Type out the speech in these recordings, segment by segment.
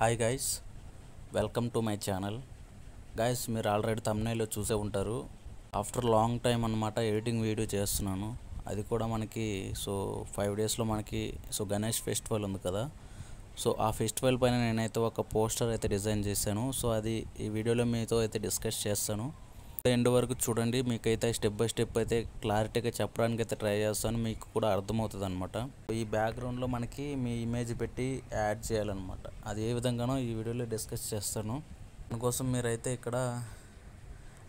Hi guys welcome to my channel guys మీరు already తమ్నైలో చూసే ఉంటారు. ఆఫ్టర్ లాంగ్ టైం అనమాట ఎడిటింగ్ వీడియో చేస్తున్నాను. అది కూడా మనకి సో ఫైవ్ డేస్లో మనకి సో గణేష్ ఫెస్టివల్ ఉంది కదా. సో ఆ ఫెస్టివల్ పైన నేనైతే ఒక పోస్టర్ అయితే డిజైన్ చేశాను. సో అది ఈ వీడియోలో మీతో అయితే డిస్కస్ చేస్తాను. ఎండ్ వరకు చూడండి. మీకైతే స్టెప్ బై స్టెప్ అయితే క్లారిటీగా చెప్పడానికి అయితే ట్రై చేస్తాను. మీకు కూడా అర్థమవుతుంది అనమాట ఈ బ్యాక్గ్రౌండ్లో మనకి మీ ఇమేజ్ పెట్టి యాడ్ చేయాలన్నమాట. అది ఏ విధంగానో ఈ వీడియోలో డిస్కస్ చేస్తాను. దానికోసం మీరైతే ఇక్కడ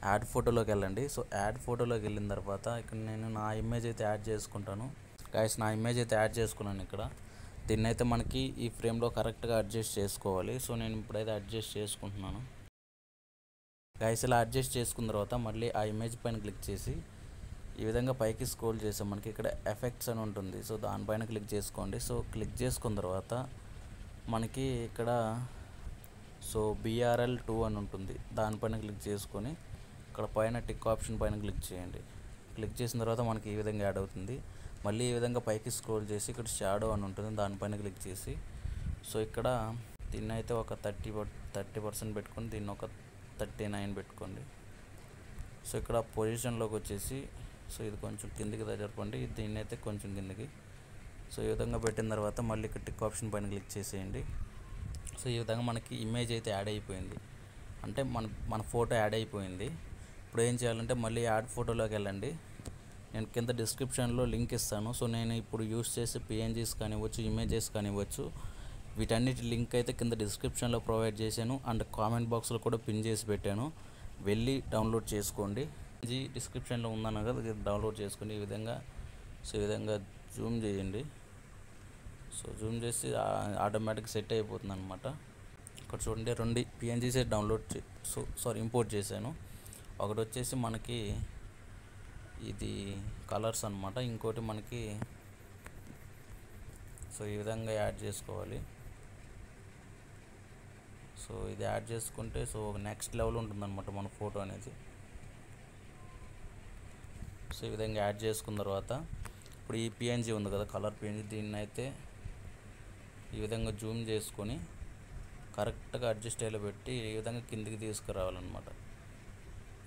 యాడ్ ఫోటోలోకి వెళ్ళండి. సో యాడ్ ఫోటోలోకి వెళ్ళిన తర్వాత ఇక్కడ నేను నా ఇమేజ్ అయితే యాడ్ చేసుకుంటాను. గాయస్ నా ఇమేజ్ అయితే యాడ్ చేసుకున్నాను ఇక్కడ. దీన్నైతే మనకి ఈ ఫ్రేమ్లో కరెక్ట్గా అడ్జస్ట్ చేసుకోవాలి. సో నేను ఇప్పుడైతే అడ్జస్ట్ చేసుకుంటున్నాను. గైస్ ఇలా అడ్జస్ట్ చేసుకున్న తర్వాత మళ్ళీ ఆ ఇమేజ్ పైన క్లిక్ చేసి ఈ విధంగా పైకి స్క్రోల్ చేసాం మనకి ఇక్కడ ఎఫెక్ట్స్ అని ఉంటుంది. సో దానిపైన క్లిక్ చేసుకోండి. సో క్లిక్ చేసుకున్న తర్వాత మనకి ఇక్కడ సో బీఆర్ఎల్ టూ అని ఉంటుంది. దానిపైన క్లిక్ చేసుకొని ఇక్కడ పైన టిక్ ఆప్షన్ పైన క్లిక్ చేయండి. క్లిక్ చేసిన తర్వాత మనకి ఈ విధంగా యాడ్ అవుతుంది. మళ్ళీ ఈ విధంగా పైకి స్క్రోల్ చేసి ఇక్కడ షాడో అని ఉంటుంది. దానిపైన క్లిక్ చేసి సో ఇక్కడ దీన్ని అయితే ఒక థర్టీ థర్టీ పర్సెంట్ పెట్టుకొని దీన్ని ఒక థర్టీ నైన్ పెట్టుకోండి. సో ఇక్కడ పొజిషన్లోకి వచ్చేసి సో ఇది కొంచెం కిందికి జరపండి దీన్ని అయితే కొంచెం కిందికి. సో ఈ విధంగా పెట్టిన తర్వాత మళ్ళీ ఇక్కడ టిక్ ఆప్షన్ పైన క్లిక్ చేసేయండి. సో ఈ విధంగా మనకి ఇమేజ్ అయితే యాడ్ అయిపోయింది. అంటే మన మన ఫోటో యాడ్ అయిపోయింది. ఇప్పుడు ఏం చేయాలంటే మళ్ళీ యాడ్ ఫోటోలోకి వెళ్ళండి. నేను కింద డిస్క్రిప్షన్లో లింక్ ఇస్తాను. సో నేను ఇప్పుడు యూస్ చేసే పిఎన్జీస్ కానివ్వచ్చు ఇమేజెస్ కానివ్వచ్చు వీటన్నిటి లింక్ అయితే కింద డిస్క్రిప్షన్లో ప్రొవైడ్ చేశాను. అండ్ కామెంట్ బాక్స్లో కూడా పిన్ చేసి పెట్టాను. వెళ్ళి డౌన్లోడ్ చేసుకోండి. జీ డిస్క్రిప్షన్లో ఉందన్న కదా డౌన్లోడ్ చేసుకుని ఈ విధంగా సో ఈ విధంగా జూమ్ చేయండి. సో జూమ్ చేసి ఆటోమేటిక్ సెట్ అయిపోతుంది అనమాట ఇక్కడ చూడండి రెండు పిఎన్జీసే డౌన్లోడ్ సో సారీ ఇంపోర్ట్ చేశాను. ఒకటి వచ్చేసి మనకి ఇది కలర్స్ అనమాట ఇంకోటి మనకి సో ఈ విధంగా యాడ్ చేసుకోవాలి. సో ఇది యాడ్ చేసుకుంటే సో నెక్స్ట్ లెవెల్ ఉంటుందన్నమాట మన ఫోటో అనేది. సో ఈ విధంగా యాడ్ చేసుకున్న తర్వాత ఇప్పుడు ఈ పిఎన్జీ ఉంది కదా కలర్ పిఎన్జీ దీన్ని అయితే ఈ విధంగా జూమ్ చేసుకొని కరెక్ట్గా అడ్జస్ట్ అయ్యేలా పెట్టి ఈ విధంగా కిందికి తీసుకురావాలన్నమాట.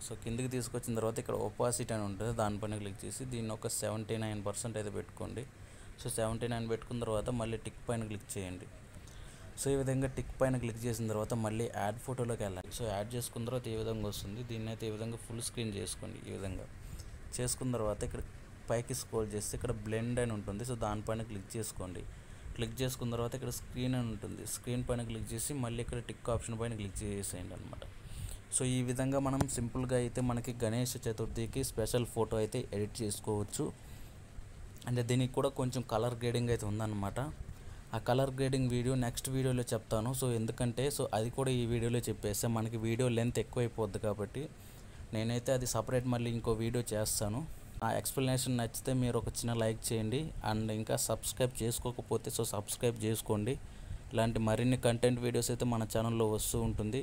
సో కిందికి తీసుకొచ్చిన తర్వాత ఇక్కడ ఒపాసిటీ అని ఉంటుంది దానిపైన క్లిక్ చేసి దీన్ని ఒక సెవెంటీ నైన్ పర్సెంట్ అయితే పెట్టుకోండి. సో సెవెంటీ నైన్ పెట్టుకున్న తర్వాత మళ్ళీ టిక్ పైన క్లిక్ చేయండి. సో ఈ విధంగా టిక్ పైన క్లిక్ చేసిన తర్వాత మళ్ళీ యాడ్ ఫోటోలోకి వెళ్ళాలి. సో యాడ్ చేసుకున్న తర్వాత ఈ విధంగా వస్తుంది? దీన్ని అయితే ఈ విధంగా ఫుల్ స్క్రీన్ చేసుకోండి ఈ విధంగా. చేసుకున్న తర్వాత ఇక్కడ పైకి స్క్రోల్ చేస్తే ఇక్కడ బ్లెండ్ అని ఉంటుంది. సో దానిపైన క్లిక్ చేసుకోండి. క్లిక్ చేసుకున్న తర్వాత ఇక్కడ స్క్రీన్ అని ఉంటుంది. స్క్రీన్ పైన క్లిక్ చేసి మళ్ళీ ఇక్కడ టిక్ ఆప్షన్ పైన క్లిక్ చేసేయండి అనమాట సో ఈ విధంగా మనం సింపుల్గా అయితే మనకి గణేష్ చతుర్థికి స్పెషల్ ఫోటో అయితే ఎడిట్ చేసుకోవచ్చు. అంటే దీనికి కూడా కొంచెం కలర్ గ్రేడింగ్ అయితే ఉందన్నమాట. ఆ కలర్ గ్రేడింగ్ వీడియో నెక్స్ట్ వీడియోలో చెప్తాను. సో ఎందుకంటే సో అది కూడా ఈ వీడియోలో చెప్పేస్తే మనకి వీడియో లెంత్ ఎక్కువైపోద్ది కాబట్టి నేనైతే అది సపరేట్ మళ్ళీ ఇంకో వీడియో చేస్తాను. ఆ ఎక్స్ప్లెనేషన్ నచ్చితే మీరు ఒక చిన్న లైక్ చేయండి. అండ్ ఇంకా సబ్స్క్రైబ్ చేసుకోకపోతే సో సబ్స్క్రైబ్ చేసుకోండి. ఇలాంటి మరిన్ని కంటెంట్ వీడియోస్ అయితే మన ఛానల్లో వస్తూ ఉంటుంది.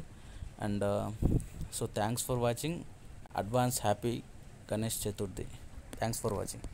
And so thanks for watching advance happy Ganesh Chaturthi thanks for watching